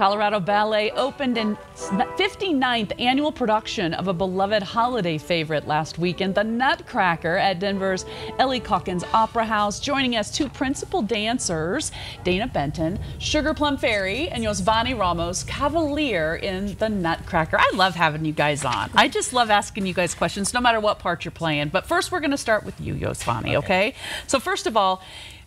Colorado Ballet opened in 59th annual production of a beloved holiday favorite last weekend, The Nutcracker, at Denver's Ellie Caulkins Opera House. Joining us, two principal dancers, Dana Benton, Sugar Plum Fairy, and Yosvani Ramos, Cavalier in The Nutcracker. I love having you guys on. I just love asking you guys questions, no matter what part you're playing. But first, we're going to start with you, Yosvani, okay? okay? So first of all,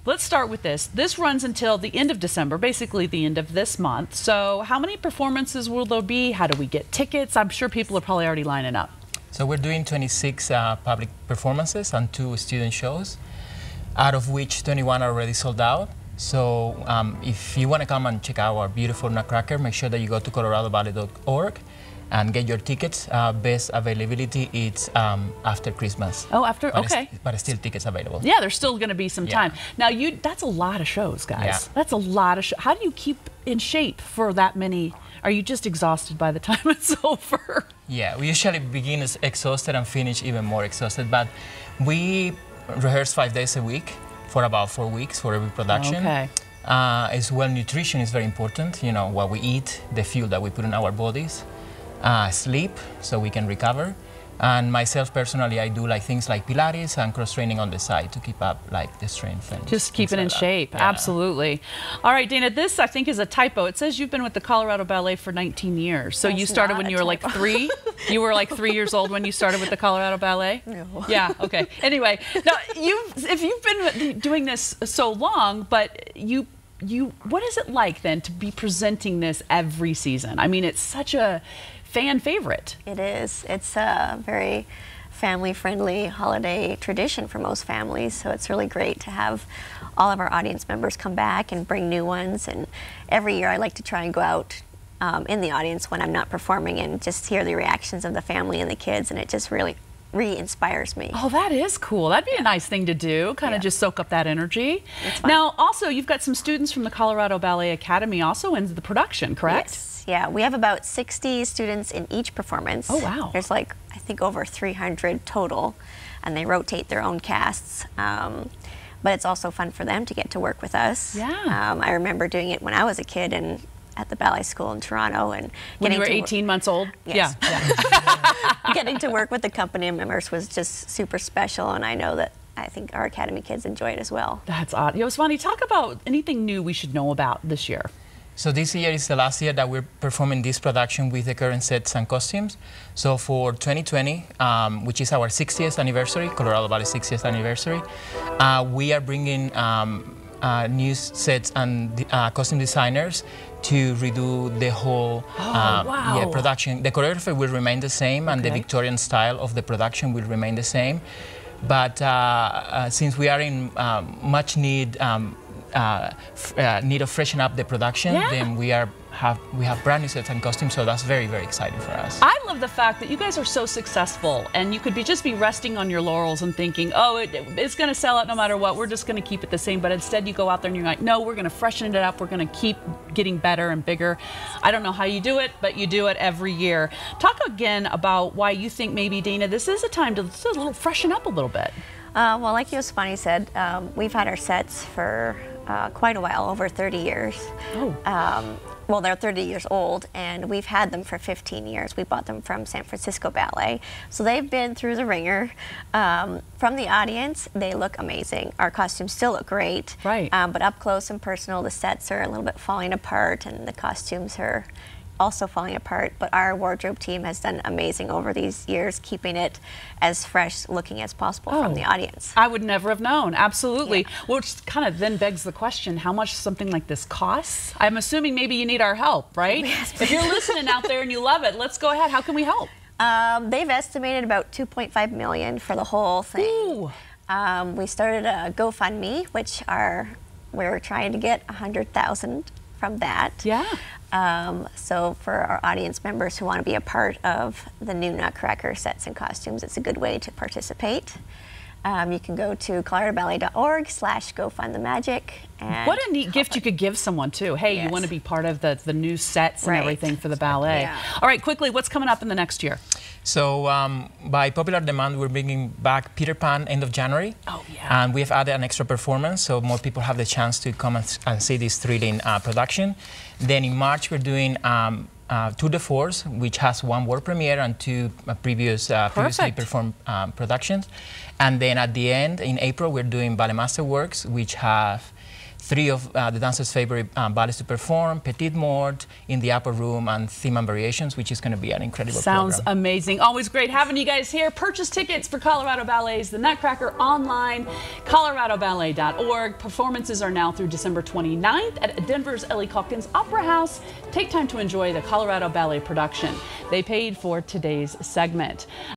Let's start with this. This runs until the end of December, basically the end of this month. So, how many performances will there be? How do we get tickets? I'm sure people are probably already lining up. So, we're doing 26 uh, public performances and two student shows, out of which 21 are already sold out. So, um, if you want to come and check out our beautiful Nutcracker, make sure that you go to coloradoballet.org and get your tickets. Uh, best availability is um, after Christmas. Oh, after but okay. But still tickets available. Yeah, there's still going to be some time. Now, you that's a lot of shows, guys. Yeah. That's a lot of. How do you keep in shape for that many? Are you just exhausted by the time it's over? Yeah, we usually begin as exhausted and finish even more exhausted. But we rehearse five days a week for about four weeks for every production. Okay. Uh, as well, nutrition is very important. You know, what we eat, the fuel that we put in our bodies uh, sleep so we can recover. And myself personally, I do like things like Pilates and cross training on the side to keep up like the strength and just keep it in shape. Yeah. Absolutely. All right, Dana, this I think is a typo. It says you've been with the Colorado Ballet for 19 years. So That's you started when you were typo. like three. you were like three years old when you started with the Colorado Ballet. No. Yeah. Okay. Anyway, now you if you've been doing this so long, but you you what is it like then to be presenting this every season? I mean, it's such a fan favorite. It is. It's a very family friendly holiday tradition for most families, so it's really great to have all of our audience members come back and bring new ones. And every year I like to try and go out um, in the audience when I'm not performing and just hear the reactions of the family and the kids, and it just really re-inspires me. Oh, that is cool. That'd be a nice thing to do, kind of Yeah. just soak up that energy. Now, also, you've got some students from the Colorado Ballet Academy also in the production, correct? Yes, yeah. We have about 60 students in each performance. Oh, wow. There's like, I think over 300 total, and they rotate their own casts. Um, but it's also fun for them to get to work with us. Yeah. Um, I remember doing it when I was a kid and at the ballet school in Toronto and When you getting were to wo- 18 months old? Yes. Yeah. getting to work with the company members was just super special, and I know that I think our academy kids enjoy it as well. That's odd. Yosvani, talk about anything new we should know about this year. So this year is the last year that we're performing this production with the current sets and costumes. So for 2020, um, which is our 60th anniversary, Colorado Ballet 60th anniversary, uh, we are bringing um, uh, new sets and uh, costume designers to redo the whole uh, wow. yeah, production. The choreography will remain the same, and the Victorian style of the production will remain the same. But uh, uh, since we are in um, much need um, Uh, uh, need of freshen up the production, Yeah. then we are have we have brand new sets and costumes, so that's very very exciting for us. I love the fact that you guys are so successful and you could be just be resting on your laurels and thinking, oh, it, it's going to sell out no matter what. We're just going to keep it the same. But instead, you go out there and you're like, no, we're going to freshen it up. We're going to keep getting better and bigger. I don't know how you do it, but you do it every year. Talk again about why you think maybe, Dana, this is a time to just a little freshen up a little bit. Uh, well, like Yosvani said, um, we've had our sets for uh, quite a while, over 30 years. Oh. Um, well, they're 30 years old, and we've had them for 15 years. We bought them from San Francisco Ballet. So they've been through the ringer. Um, from the audience, they look amazing. Our costumes still look great. Right. Um, but up close and personal, the sets are a little bit falling apart, and the costumes are also falling apart. But our wardrobe team has done amazing over these years, keeping it as fresh looking as possible Oh. from the audience. I would never have known. Absolutely. Yeah. Which kind of then begs the question how much something like this costs? I'm assuming maybe you need our help, right? Yes, if you're listening out there and you love it, let's go ahead. How can we help? Um, they've estimated about 2.5 million for the whole thing. Um, we started a GoFundMe, which are we're trying to get 100,000 from that. Yeah. Um, so for our audience members who want to be a part of the new Nutcracker sets and costumes, it's a good way to participate. Um, you can go to coloradoballet.org slash go find the magic. And What a neat gift you could give someone too. Hey, you want to be part of the the new sets and Right. everything for the ballet. Yeah. All right, quickly, what's coming up in the next year? So um, by popular demand, we're bringing back Peter Pan end of January. Oh, yeah. And we have added an extra performance, so more people have the chance to come and, and see this thrilling uh, production. Then in March, we're doing um, uh, Tour de Force, which has one world premiere and two uh, previous uh, previously performed um, productions. And then at the end, in April, we're doing Ballet Masterworks, which have three of uh, the dancers' favorite um, ballets to perform, Petite Mort, In the Upper Room, and Theme and Variations, which is going to be an incredible Sounds program. amazing. Always great having you guys here. Purchase tickets for Colorado Ballet's The Nutcracker online, coloradoballet.org. Performances are now through December 29th at Denver's Ellie Caulkins Opera House. Take time to enjoy the Colorado Ballet production. They paid for today's segment.